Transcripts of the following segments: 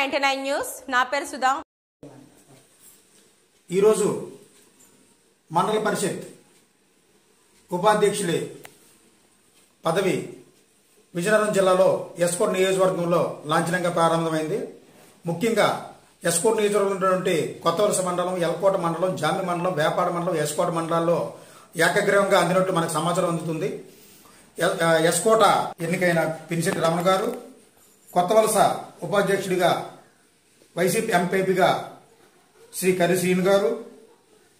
Ninety nine news. నా పేరు సుధా. ఈరోజు మండల పరిషత్ ఉపాధ్యక్షుడి పదవి విజయనగరం జిల్లాలో ఎస్కోట్ నియోజకవర్గంలో లాంఛనంగా ప్రారంభమైంది. ముఖ్యంగా ఎస్కోట్ నియోజకవర్గం ఉన్నటువంటి కొత్త వలస మండలం ఎల్కోట మండలం జామి మండలం వేపాడ మండలం ఎస్కోట మండలాల్లో ఏకగ్రీవంగా అందినట్టు మనకు సమాచారం అందుతుంది. ఎస్కోట ఎన్నికైన పినిశెట్టి రమణ గారు కొత్త వలస ఉపాధ్యక్షుడిగా వైసీపీ ఎంపీపీగా శ్రీ కరిశ్రీన్ గారు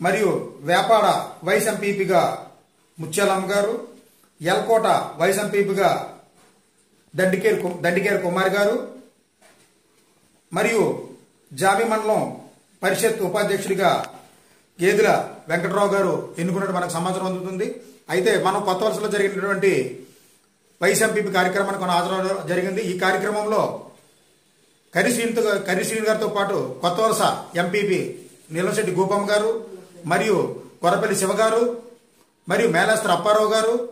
మరియు వేపాడ వైస్ ఎంపీపీగా ముత్యాలమ్మ గారు ఎల్కోట వైస్ ఎంపీపీగా దండికేరు దండికేరు కుమార్ గారు మరియు జామి మండలం పరిషత్ ఉపాధ్యక్షుడిగా గేదెల వెంకటరావు గారు ఎన్నుకున్నట్టు మనకు సమాచారం అందుతుంది. అయితే మనం కొత్త వలసలో జరిగినటువంటి వైస్ ఎంపీపీ కార్యక్రమానికి మనం హాజరవడం జరిగింది. ఈ కార్యక్రమంలో కరిశ్రీనితో కరిశ్రీని గారితో పాటు కొత్త వలస ఎంపీపీ నీలంశెట్టి గోపమ్మ గారు మరియు కొరపల్లి శివ గారు మరియు మేళాస్త్ర అప్పారావు గారు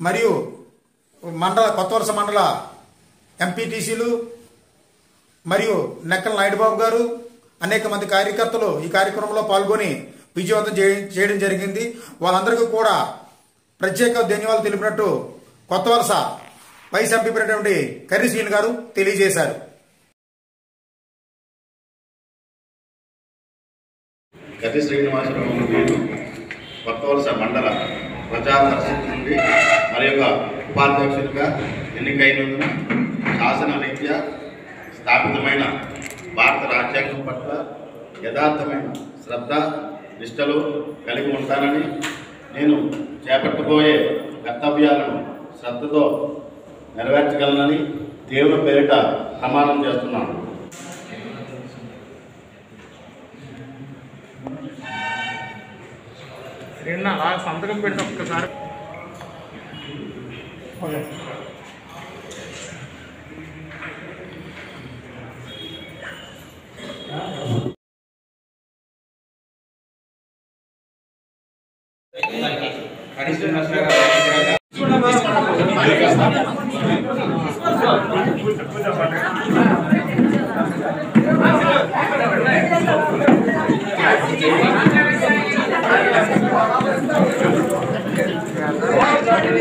మరియు మండల కొత్త వలస మండల ఎంపీటీసీలు మరియు నెక్కల నాయుడుబాబు గారు అనేక మంది కార్యకర్తలు ఈ కార్యక్రమంలో పాల్గొని విజయవంతం చేయ- చేయడం జరిగింది. వాళ్ళందరికీ కూడా ప్రత్యేక ధన్యవాదాలు తెలిపినట్టు కొత్త వలస వైస్ ఎంపీ అయినటువంటి గారు తెలియజేశారు. గతి శ్రీనివాసరావు నేను కొత్త వలస మండల ప్రజా పరిషత్ నుండి మరి యొక్క ఉపాధ్యక్షుడిగా ఎన్నికైనందున శాసన రీత్యా స్థాపితమైన భారత రాజ్యాంగం పట్ల యథార్థమైన శ్రద్ధ నిష్టలు కలిగి ఉంటానని నేను చేపట్టబోయే కర్తవ్యాలను శ్రద్ధతో నెరవేర్చగలనని దేవుని పేరిట ప్రమాణం చేస్తున్నాను. నిన్న అలా సంతకం పెడితే ఒక్కసారి.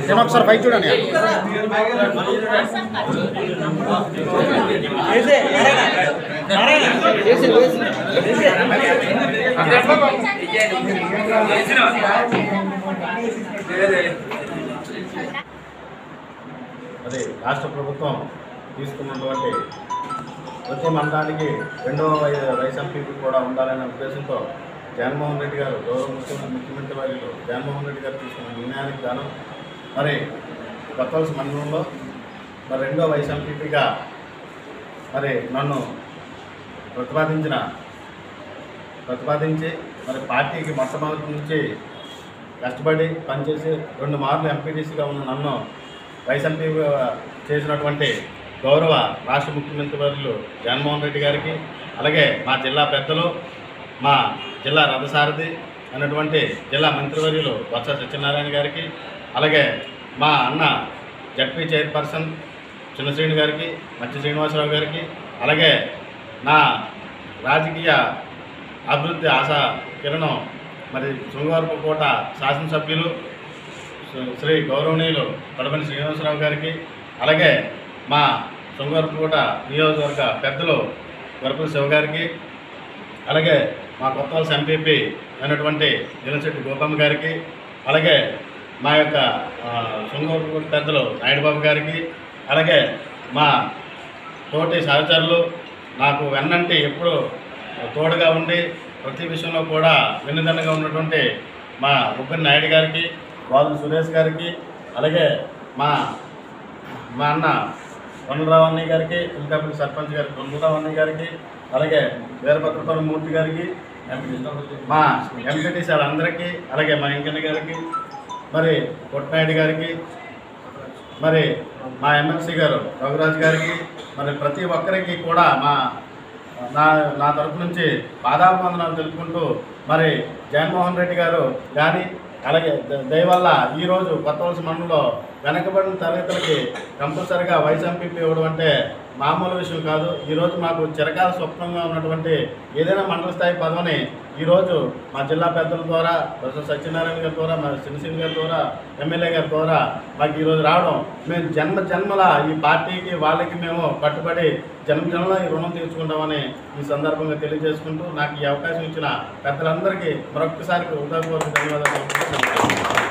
నేను ఒకసారి బైక్ చూడండి అదే రాష్ట్ర ప్రభుత్వం తీసుకున్నటువంటి ప్రతి మండలానికి రెండవ వై- వైస్ ఎంపీపీ కూడా ఉండాలనే ఉద్దేశంతో జగన్మోహన్ రెడ్డి గారు గౌరవ ముఖ్యమంత్రి ముఖ్యమంత్రి వారిలో జగన్మోహన్ రెడ్డి గారు తీసుకున్న నిర్ణయానికి గాను మరి కొత్తవలస మండలంలో మరి రెండో వైస్ ఎంపీపీగా మరి నన్ను ప్రతిపాదించిన ప్రతిపాదించి మరి పార్టీకి మొట్టమొదటి నుంచి కష్టపడి పనిచేసి రెండు మార్లు ఎంపీటీసీగా ఉన్న నన్ను వైస్ చేసినటువంటి గౌరవ రాష్ట్ర ముఖ్యమంత్రి వర్యులు జగన్మోహన్ రెడ్డి గారికి అలాగే మా జిల్లా పెద్దలు మా జిల్లా రథసారథి అన్నటువంటి జిల్లా మంత్రివర్యులు బొత్స సత్యనారాయణ గారికి అలాగే మా అన్న జడ్పీ చైర్పర్సన్ చిన్నశ్రేణి గారికి మత్స్య శ్రీనివాసరావు గారికి అలాగే నా రాజకీయ అభివృద్ధి ఆశా కిరణం మరి శృంగవరపు కోట శాసనసభ్యులు శ్రీ- గౌరవనీయులు పడమని శ్రీనివాసరావు గారికి అలాగే మా శృంగారపుకోట నియోజకవర్గ పెద్దలు వరపుల శివ గారికి అలాగే మా కొత్త వలస ఎంపీపీ అయినటువంటి దినశెట్టి గోపమ్మ గారికి అలాగే మా యొక్క సుంగూరు పెద్దలు నాయుడుబాబు గారికి అలాగే మా తోటి సహచరులు నాకు వెన్నంటి ఎప్పుడు తోడుగా ఉండి ప్రతి విషయంలో కూడా వెన్నుదన్నుగా ఉన్నటువంటి మా ముగ్గురి నాయుడు గారికి బాలు సురేష్ గారికి అలాగే మా మా అన్న వనరావు అన్నయ్య గారికి ఇంకా సర్పంచ్ గారికి వనరావు అన్నయ్య గారికి అలాగే వీరభద్రపల్లి మూర్తి గారికి మా వెంకటేశ్వర అందరికీ అలాగే మా వెంకన్న గారికి మరి కొట్నాయుడు గారికి మరి మా ఎమ్మెల్సీ గారు రఘురాజు గారికి మరి ప్రతి ఒక్కరికి కూడా మా నా నా తరపు నుంచి పాదాభివందనాలు తెలుపుకుంటూ మరి జగన్మోహన్ రెడ్డి గారు కానీ అలాగే దయవల్ల ఈరోజు కొత్త వలస మండలంలో వెనకబడిన తరగతులకి కంపల్సరిగా వైస్ ఎంపీపీ ఇవ్వడం అంటే మామూలు విషయం కాదు. ఈరోజు మాకు చిరకాల స్వప్నంగా ఉన్నటువంటి ఏదైనా మండల స్థాయి పదవిని ఈరోజు మా జిల్లా పెద్దల ద్వారా ప్రొఫెసర్ సత్యనారాయణ గారి ద్వారా మా సినసింగ్ గారి ద్వారా ఎమ్మెల్యే గారి ద్వారా మాకు ఈరోజు రావడం. మేము జన్మ జన్మల ఈ పార్టీకి వాళ్ళకి మేము కట్టుబడి జన్మ జన్మల ఈ రుణం తీర్చుకుంటామని ఈ సందర్భంగా తెలియజేసుకుంటూ నాకు ఈ అవకాశం ఇచ్చిన పెద్దలందరికీ మరొకసారి ఉదాహరణ ధన్యవాదాలు